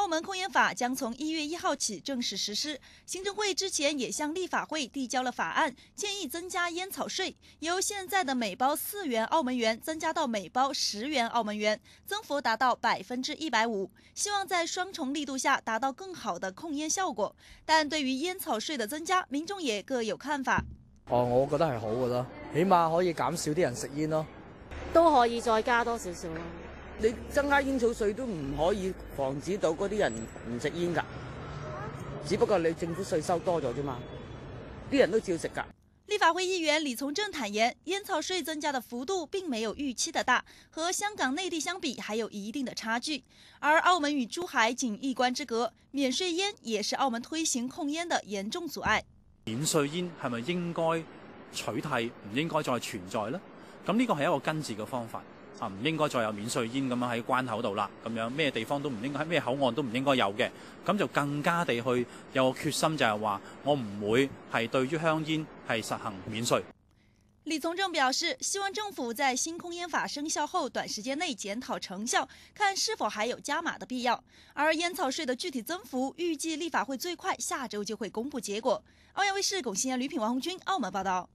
澳门控烟法将从一月一号起正式实施。行政会之前也向立法会递交了法案，建议增加烟草税，由现在的每包四元澳门元增加到每包十元澳门元，增幅达到百分之一百五。希望在双重力度下达到更好的控烟效果。但对于烟草税的增加，民众也各有看法。哦，我覺得係好嘅咯，起碼可以減少啲人食煙咯。都可以再加多少少咯。你增加煙草税都唔可以防止到嗰啲人唔食煙噶，只不過你政府税收多咗啫嘛，啲人都照食噶。立法会议员李从正坦言，烟草税增加的幅度并没有预期的大，和香港、内地相比还有一定的差距。而澳门与珠海仅一关之隔，免税烟也是澳门推行控烟的严重阻碍。免税烟係咪應該取締，唔應該再存在呢？咁呢個係一個根治嘅方法。啊，唔應該再有免稅煙咁樣喺關口度啦，咁樣咩地方都唔應該，咩口岸都唔應該有嘅，咁就更加地去有個決心，就係話我唔會係對於香煙係實行免稅。李從正表示，希望政府在新控煙法生效後短時間內檢討成效，看是否還有加碼的必要。而煙草稅的具體增幅，預計立法會最快下週就會公布結果。澳亞衛視龔欣安、呂品、王紅軍澳門報道。